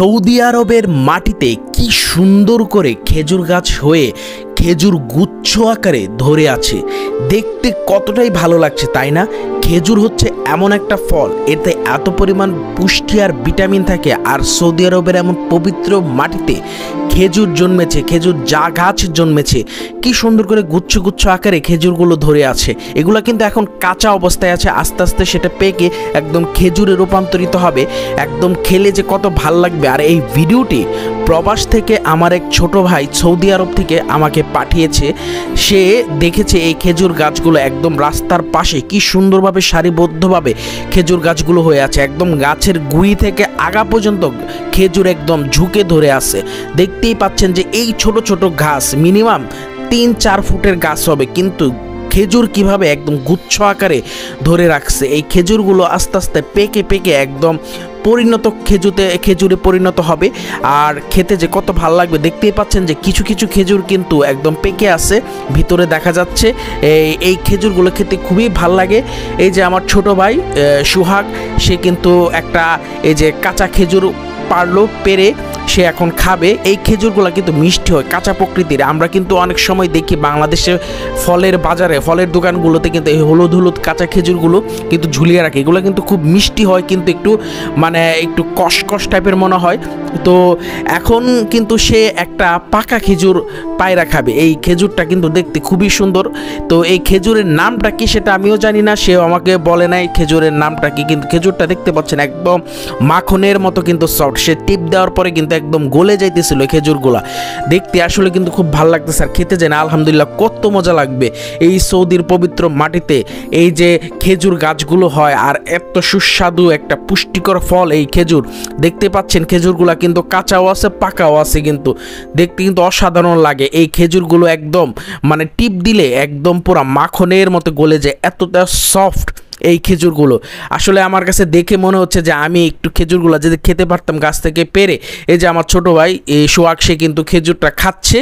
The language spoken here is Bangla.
সৌদি আরবের মাটিতে কি সুন্দর করে খেজুর গাছ হয়ে খেজুর গুচ্ছ আকারে ধরে আছে। দেখতে কতটাই ভালো লাগছে, তাই না? খেজুর হচ্ছে এমন একটা ফল, এতে এত পরিমাণ পুষ্টি আর ভিটামিন থাকে, আর সৌদি আরবের এমন পবিত্র মাটিতে খেজুর জন্মেছে, খেজুর যা গাছ জন্মেছে, কি সুন্দর করে গুচ্ছ গুচ্ছ আকারে খেজুরগুলো ধরে আছে। এগুলো কিন্তু এখন কাঁচা অবস্থায় আছে, আস্তে আস্তে সেটা পেকে একদম খেজুরে রূপান্তরিত হবে। একদম খেলে যে কত ভালো লাগবে। আর এই ভিডিওটি প্রবাস থেকে আমার এক ছোট ভাই সৌদি আরব থেকে আমাকে পাঠিয়েছে। সে দেখেছে এই খেজুর গাছগুলো একদম রাস্তার পাশে। কি সুন্দরভাবে সারিবদ্ধভাবে খেজুর গাছগুলো হয়ে আছে। একদম গাছের গুঁড়ি থেকে আগা পর্যন্ত খেজুর একদম ঝুঁকে ধরে আছে। দেখতেই পাচ্ছেন যে এই ছোট ছোট ঘাস মিনিমাম তিন চার ফুটের গাছ হবে। কিন্তু খেজুর কীভাবে একদম গুচ্ছ আকারে ধরে রাখছে? এই খেজুরগুলো আস্তে আস্তে পেকে পেকে একদম পরিণত খেজুতে, খেজুরে পরিণত হবে। আর খেতে যে কত ভালো লাগবে, দেখতেই পাচ্ছেন যে কিছু কিছু খেজুর কিন্তু একদম পেকে আছে। ভিতরে দেখা যাচ্ছে, এই খেজুরগুলো খেতে খুবই ভালো লাগে। এই যে আমার ছোট ভাই সুহাগ, সে কিন্তু একটা, এই যে কাঁচা খেজুর পারল, পেরে সে এখন খাবে। এই খেজুরগুলো কিন্তু মিষ্টি হয়, কাঁচা প্রকৃতির। আমরা কিন্তু অনেক সময় দেখি বাংলাদেশে ফলের বাজারে, ফলের দোকানগুলোতে কিন্তু এই হলুদ হলুদ কাঁচা খেজুরগুলো কিন্তু ঝুলিয়ে রাখে। এগুলো কিন্তু খুব মিষ্টি হয়, কিন্তু একটু মানে একটু কষকষ টাইপের মনে হয়। তো এখন কিন্তু সে একটা পাকা খেজুর পায়রা খাবে। এই খেজুরটা কিন্তু দেখতে খুবই সুন্দর। তো এই খেজুরের নামটা কি সেটা আমিও জানি না। সেও আমাকে বলে নাই খেজুরের নামটা কি, কিন্তু খেজুরটা দেখতে পাচ্ছেন একদম মাখনের মতো কিন্তু সফট। সে টিপ দেওয়ার পরে কিন্তু একদম গলে যাইতেছিল খেজুরগুলা। দেখতে আসলে কিন্তু খুব ভালো লাগতেছে আর খেতে যায় না আলহামদুলিল্লাহ কত মজা লাগবে। এই সৌদির পবিত্র মাটিতে এই যে খেজুর গাছগুলো হয় আর এত সুস্বাদু একটা পুষ্টিকর ফল এই খেজুর। দেখতে পাচ্ছেন খেজুরগুলা কিন্তু কাঁচাও আছে, পাকাও আছে কিন্তু। দেখতে কিন্তু অসাধারণ লাগে। এই খেজুরগুলো একদম মানে টিপ দিলে একদম পুরো মাখনের মতো গলে যায়, এতটা সফট এই খেজুরগুলো। আসলে আমার কাছে দেখে মনে হচ্ছে যে আমি একটু খেজুরগুলো যদি খেতে পারতাম গাছ থেকে পেরে, এই যে আমার ছোট ভাই, এই সোয়াক সে কিন্তু খেজুরটা খাচ্ছে।